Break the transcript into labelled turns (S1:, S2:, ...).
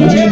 S1: Amém.